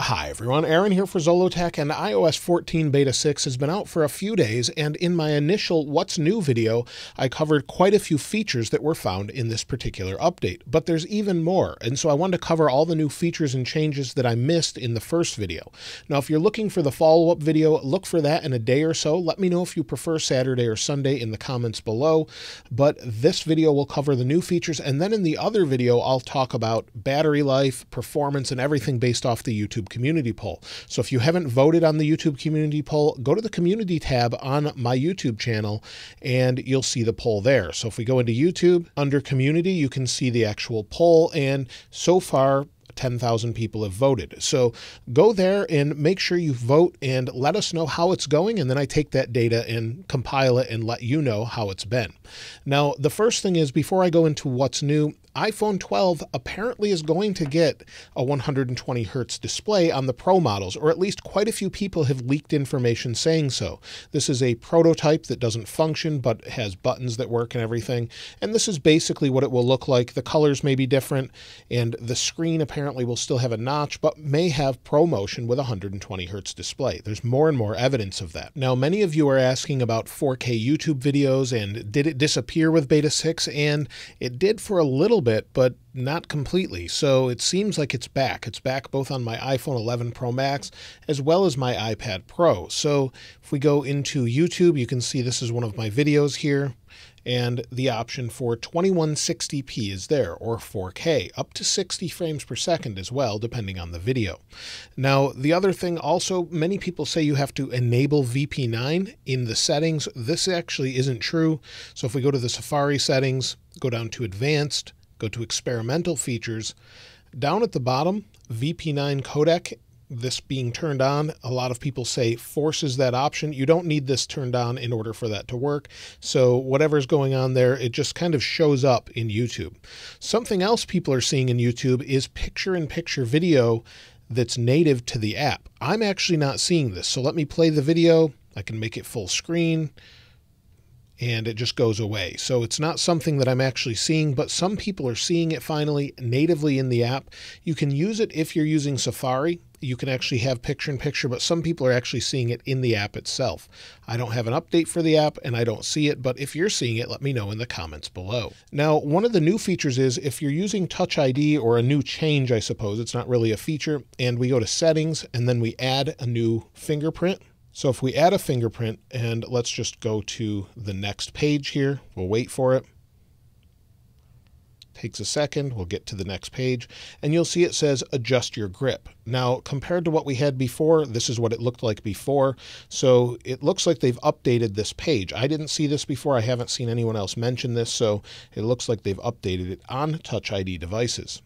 Hi everyone, Aaron here for Zollotech and iOS 14 Beta 6 has been out for a few days and in my initial What's New video, I covered quite a few features that were found in this particular update, but there's even more and so I wanted to cover all the new features and changes that I missed in the first video. Now if you're looking for the follow-up video, look for that in a day or so. Let me know if you prefer Saturday or Sunday in the comments below, but this video will cover the new features and then in the other video I'll talk about battery life, performance, and everything based off the YouTube YouTube community poll. So if you haven't voted on the YouTube community poll, go to the community tab on my YouTube channel and you'll see the poll there. So if we go into YouTube under community, you can see the actual poll. And so far, 10,000 people have voted. So go there and make sure you vote and let us know how it's going. And then I take that data and compile it and let you know how it's been. Now, the first thing is before I go into what's new, iPhone 12 apparently is going to get a 120 hertz display on the Pro models, or at least quite a few people have leaked information saying so. This is a prototype that doesn't function but has buttons that work and everything. And this is basically what it will look like. The colors may be different, and the screen apparently will still have a notch, but may have ProMotion with a 120 hertz display. There's more and more evidence of that. Now, many of you are asking about 4K YouTube videos and did it disappear with Beta 6? And it did for a little bit, but not completely. So it seems like it's back. It's back both on my iPhone 11 Pro Max as well as my iPad Pro. So if we go into YouTube, you can see this is one of my videos here. And the option for 2160p is there, or 4K, up to 60 frames per second as well, depending on the video. Now, the other thing also, many people say you have to enable VP9 in the settings. This actually isn't true. So if we go to the Safari settings, go down to Advanced, go to experimental features. Down at the bottom, VP9 codec, this being turned on, a lot of people say forces that option. You don't need this turned on in order for that to work. So whatever's going on there, it just kind of shows up in YouTube. Something else people are seeing in YouTube is picture in picture video that's native to the app. I'm actually not seeing this. So let me play the video. I can make it full screen and it just goes away. So it's not something that I'm actually seeing, but some people are seeing it finally natively in the app. You can use it if you're using Safari. You can actually have picture in picture, but some people are actually seeing it in the app itself. I don't have an update for the app and I don't see it, but if you're seeing it, let me know in the comments below. Now, one of the new features is if you're using Touch ID or a new change, I suppose, it's not really a feature, and we go to settings and then we add a new fingerprint so if we add a fingerprint and let's just go to the next page here, we'll wait for it. Takes a second, we'll get to the next page, and you'll see it says adjust your grip. Now, compared to what we had before, this is what it looked like before. So it looks like they've updated this page. I didn't see this before. I haven't seen anyone else mention this, so it looks like they've updated it on Touch ID devices.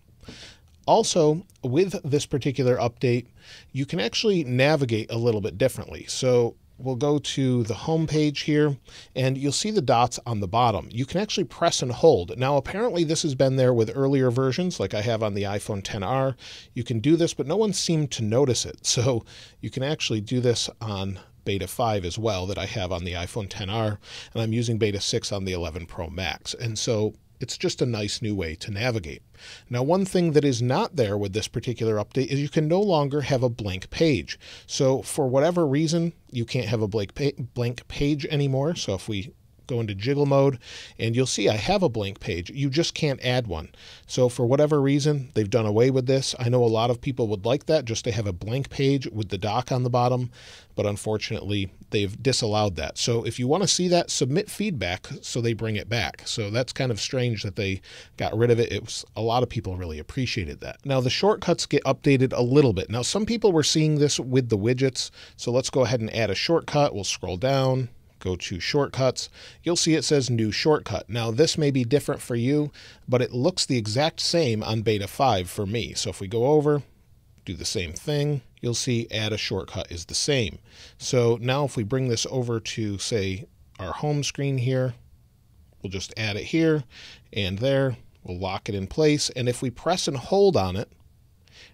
Also, with this particular update, you can actually navigate a little bit differently. So we'll go to the home page here and you'll see the dots on the bottom. You can actually press and hold. Now, apparently this has been there with earlier versions like I have on the iPhone XR. You can do this, but no one seemed to notice it. So you can actually do this on Beta 5 as well that I have on the iPhone XR and I'm using Beta 6 on the 11 Pro Max. And so it's just a nice new way to navigate. Now, one thing that is not there with this particular update is you can no longer have a blank page. So for whatever reason, you can't have a blank, page anymore. So if we go into jiggle mode and you'll see I have a blank page. You just can't add one. So for whatever reason, they've done away with this. I know a lot of people would like that just to have a blank page with the dock on the bottom, but unfortunately they've disallowed that. So if you want to see that, submit feedback so they bring it back. So that's kind of strange that they got rid of it. It was a lot of people really appreciated that. Now the shortcuts get updated a little bit. Now some people were seeing this with the widgets. So let's go ahead and add a shortcut. We'll scroll down go to shortcuts, you'll see it says new shortcut. Now this may be different for you, but it looks the exact same on beta 5 for me. So if we go over, do the same thing, you'll see add a shortcut is the same. So now if we bring this over to say our home screen here, we'll just add it here and there, we'll lock it in place. And if we press and hold on it,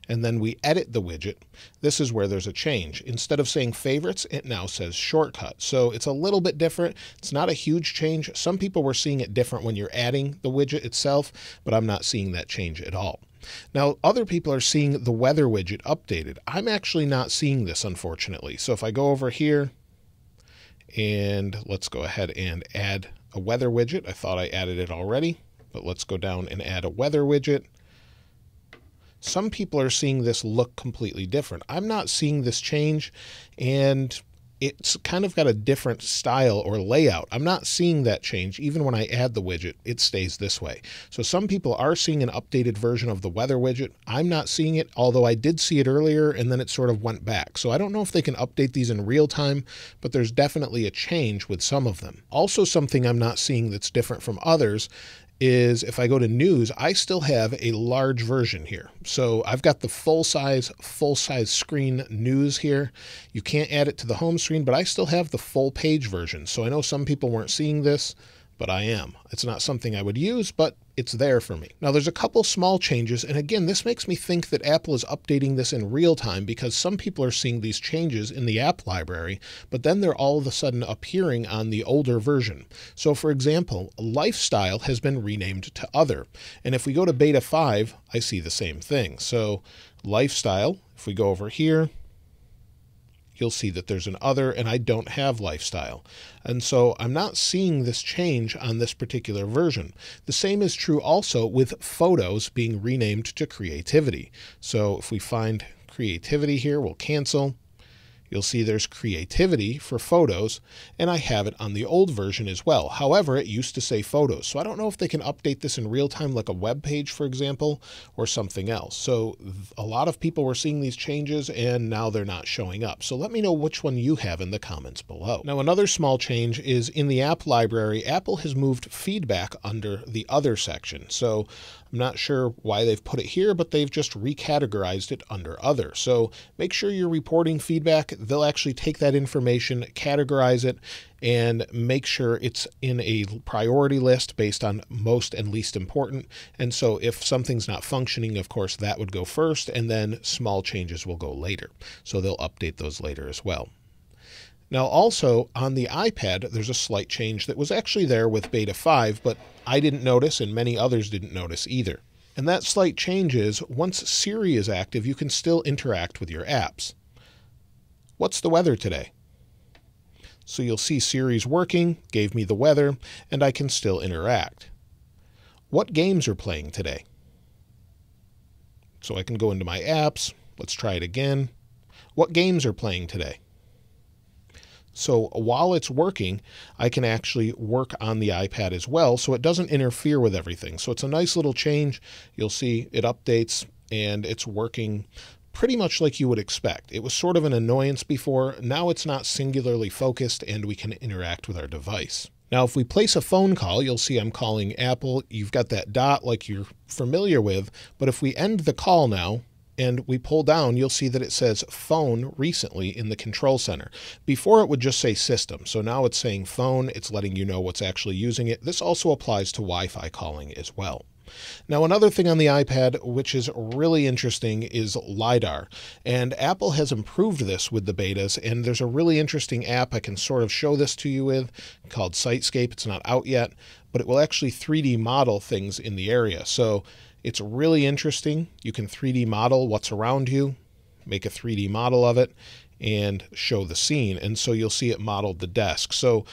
and then we edit the widget, this is where there's a change. Instead of saying favorites, it now says shortcut. So it's a little bit different. It's not a huge change. Some people were seeing it different when you're adding the widget itself, but I'm not seeing that change at all. Now, other people are seeing the weather widget updated. I'm actually not seeing this, unfortunately. So if I go over here and let's go ahead and add a weather widget. I thought I added it already, but let's go down and add a weather widget. Some people are seeing this look completely different. I'm not seeing this change, and it's kind of got a different style or layout. I'm not seeing that change. Even when I add the widget, it stays this way. So some people are seeing an updated version of the weather widget. I'm not seeing it, although I did see it earlier and then it sort of went back. So I don't know if they can update these in real time, but there's definitely a change with some of them. Also something I'm not seeing that's different from others is if I go to news, I still have a large version here. So I've got the full size, full size screen news here. You can't add it to the home screen, but I still have the full page version. So I know some people weren't seeing this but I am. It's not something I would use, but it's there for me. Now there's a couple small changes, and again, this makes me think that Apple is updating this in real time because some people are seeing these changes in the app library, but then they're all of a sudden appearing on the older version. So for example, Lifestyle has been renamed to Other, and if we go to Beta 5, I see the same thing. So Lifestyle, if we go over here, you'll see that there's an other and I don't have lifestyle. And so I'm not seeing this change on this particular version. The same is true also with photos being renamed to creativity. So if we find creativity here, we'll cancel. You'll see there's creativity for photos, and I have it on the old version as well. However, it used to say photos, so I don't know if they can update this in real time, like a web page, for example, or something else. So a lot of people were seeing these changes, and now they're not showing up. So let me know which one you have in the comments below. Now, another small change is in the app library, Apple has moved feedback under the other section. So I'm not sure why they've put it here, but they've just recategorized it under other. So make sure you're reporting feedback. They'll actually take that information, categorize it, and make sure it's in a priority list based on most and least important. And so if something's not functioning, of course, that would go first, and then small changes will go later. So they'll update those later as well. Now, also on the iPad, there's a slight change that was actually there with Beta 5, but I didn't notice and many others didn't notice either. And that slight change is once Siri is active, you can still interact with your apps. What's the weather today? So you'll see Siri's working, gave me the weather, and I can still interact. What games are playing today? So I can go into my apps. Let's try it again. What games are playing today? So while it's working, I can actually work on the iPad as well so it doesn't interfere with everything. So it's a nice little change. You'll see it updates and it's working pretty much like you would expect. It was sort of an annoyance before. Now it's not singularly focused and we can interact with our device. Now, if we place a phone call, you'll see I'm calling Apple. You've got that dot like you're familiar with. But if we end the call now, and we pull down, you'll see that it says phone recently in the control center. Before it would just say system. So now it's saying phone. It's letting you know what's actually using it. This also applies to Wi-Fi calling as well. Now, another thing on the iPad, which is really interesting, is LiDAR. And Apple has improved this with the betas. And there's a really interesting app I can sort of show this to you with called Sitescape. It's not out yet, but it will actually 3D model things in the area. So it's really interesting. You can 3D model what's around you, make a 3D model of it, and show the scene. And so you'll see it modeled the desk. So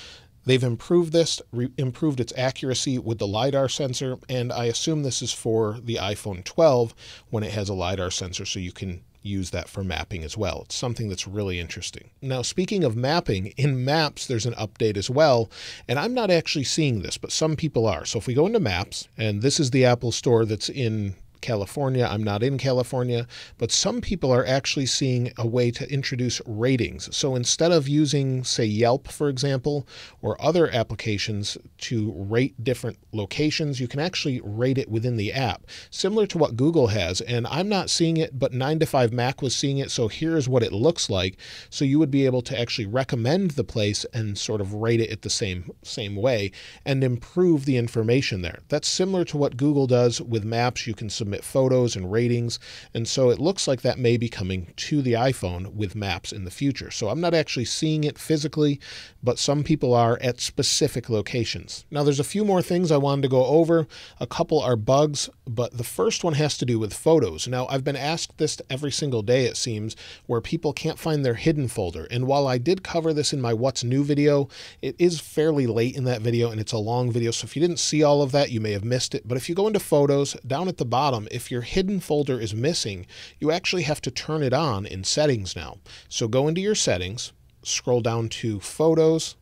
they've improved this, improved its accuracy with the LiDAR sensor, and I assume this is for the iPhone 12 when it has a LiDAR sensor so you can use that for mapping as well. It's something that's really interesting. Now, speaking of mapping, in Maps, there's an update as well, and I'm not actually seeing this, but some people are. So if we go into Maps, and this is the Apple Store that's in California. I'm not in California, but some people are actually seeing a way to introduce ratings. So instead of using, say, Yelp, for example, or other applications to rate different locations, you can actually rate it within the app, similar to what Google has. And I'm not seeing it, but 9to5Mac was seeing it. So here's what it looks like. So you would be able to actually recommend the place and sort of rate it at the same same way and improve the information there. That's similar to what Google does with maps. You can submit submit photos and ratings. And so it looks like that may be coming to the iPhone with maps in the future. So I'm not actually seeing it physically, but some people are at specific locations. Now, there's a few more things I wanted to go over. A couple are bugs, but the first one has to do with photos. Now, I've been asked this every single day, it seems, where people can't find their hidden folder. And while I did cover this in my What's New video, it is fairly late in that video and it's a long video. So if you didn't see all of that, you may have missed it. But if you go into Photos, down at the bottom, Um, if your hidden folder is missing, you actually have to turn it on in Settings now. So go into your Settings, scroll down to Photos,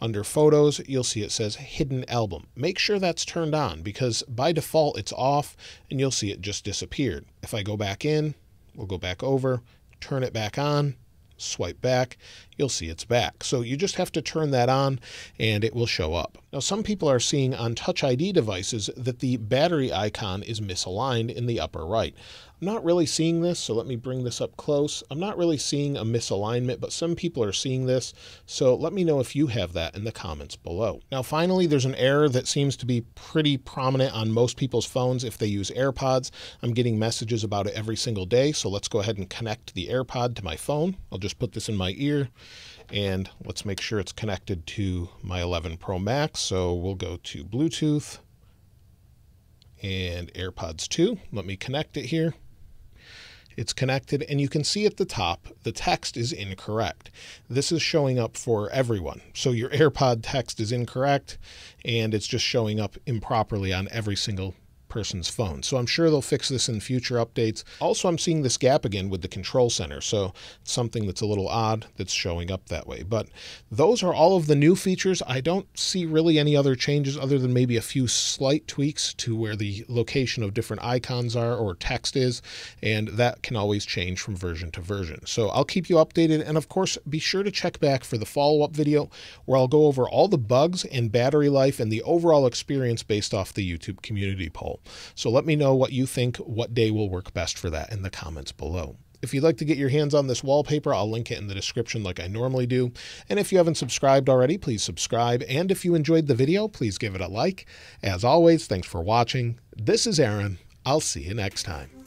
under Photos, you'll see it says Hidden Album. Make sure that's turned on because by default it's off and you'll see it just disappeared. If I go back in, we'll go back over, turn it back on, swipe back, you'll see it's back. So you just have to turn that on and it will show up. Now, some people are seeing on Touch ID devices that the battery icon is misaligned in the upper right. I'm not really seeing this, so let me bring this up close. I'm not really seeing a misalignment, but some people are seeing this, so let me know if you have that in the comments below. Now, finally, there's an error that seems to be pretty prominent on most people's phones if they use AirPods. I'm getting messages about it every single day, so let's go ahead and connect the AirPod to my phone. I'll just put this in my ear and let's make sure it's connected to my 11 Pro Max. So we'll go to Bluetooth and AirPods 2. Let me connect it here. It's connected, and you can see at the top the text is incorrect. This is showing up for everyone. So your AirPod text is incorrect, and it's just showing up improperly on every single person's phone. So I'm sure they'll fix this in future updates. Also, I'm seeing this gap again with the control center. So something that's a little odd that's showing up that way. But those are all of the new features. I don't see really any other changes other than maybe a few slight tweaks to where the location of different icons are or text is. And that can always change from version to version. So I'll keep you updated. And of course, be sure to check back for the follow up video where I'll go over all the bugs and battery life and the overall experience based off the YouTube community poll. So let me know what you think, what day will work best for that in the comments below. If you'd like to get your hands on this wallpaper, I'll link it in the description like I normally do. And if you haven't subscribed already, please subscribe. And if you enjoyed the video, please give it a like. As always, thanks for watching. This is Aaron. I'll see you next time.